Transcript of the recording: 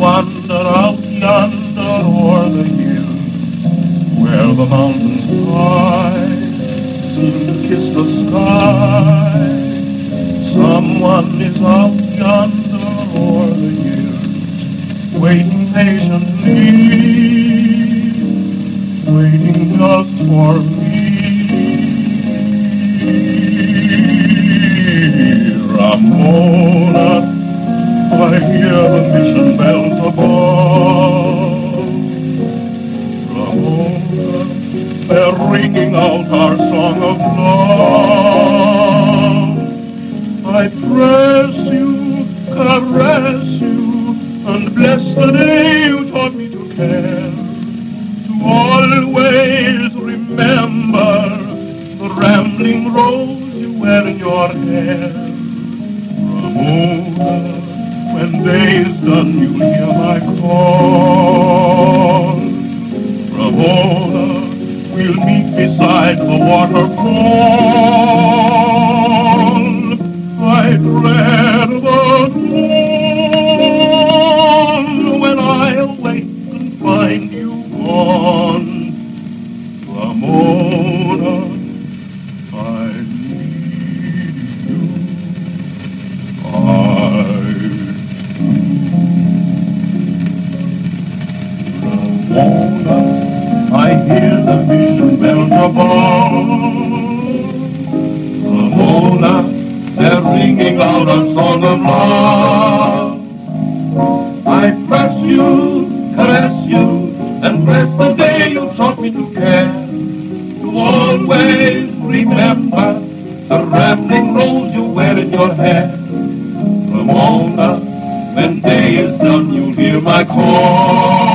wander out yonder o'er the hills, where the mountains high seem to kiss the sky. Someone is out yonder o'er the hills, waiting patiently, waiting just for me. Ringing out our song of love. I press you, caress you, and bless the day you taught me to care. To always remember the rambling rose you wear in your hair. Ramona, when day is done, you'll hear my call. Waterfall. They're out a song of love. I press you, caress you, and bless the day you taught me to care. To always remember the rambling rose you wear in your hair. Ramona, when day is done, you'll hear my call.